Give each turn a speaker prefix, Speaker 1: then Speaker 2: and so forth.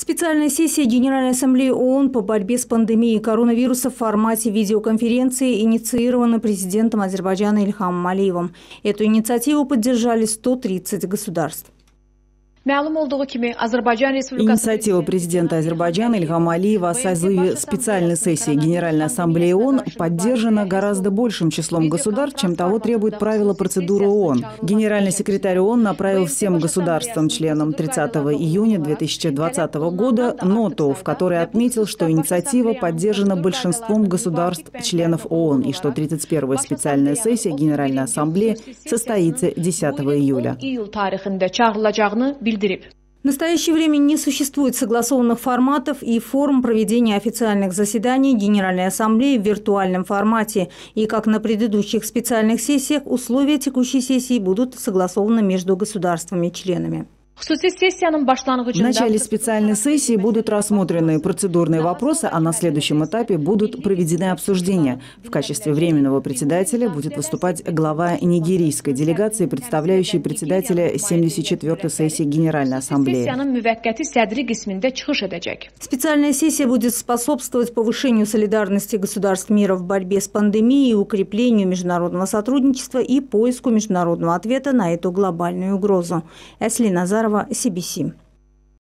Speaker 1: Специальная сессия Генеральной Ассамблеи ООН по борьбе с пандемией коронавируса в формате видеоконференции инициирована президентом Азербайджана Ильхамом Алиевым. Эту инициативу поддержали 130 государств.
Speaker 2: Инициатива президента Азербайджана Ильхама Алиева о созыве специальной сессии Генеральной Ассамблеи ООН поддержана гораздо большим числом государств, чем того требует правила процедуры ООН. Генеральный секретарь ООН направил всем государствам-членам 30 июня 2020 года ноту, в которой отметил, что инициатива поддержана большинством государств-членов ООН и что 31-я специальная сессия Генеральной Ассамблеи состоится 10 июля
Speaker 1: bildirib. В настоящее время не существует согласованных форматов и форм проведения официальных заседаний Генеральной Ассамблеи в виртуальном формате. И, как на предыдущих специальных сессиях, условия текущей сессии будут согласованы между государствами-членами.
Speaker 2: В начале специальной сессии будут рассмотрены процедурные вопросы, а на следующем этапе будут проведены обсуждения. В качестве временного председателя будет выступать глава нигерийской делегации, представляющей председателя 74-й сессии Генеральной Ассамблеи.
Speaker 1: Специальная сессия будет способствовать повышению солидарности государств мира в борьбе с пандемией, укреплению международного сотрудничества и поиску международного ответа на эту глобальную угрозу. Эсли Назарова, CBC.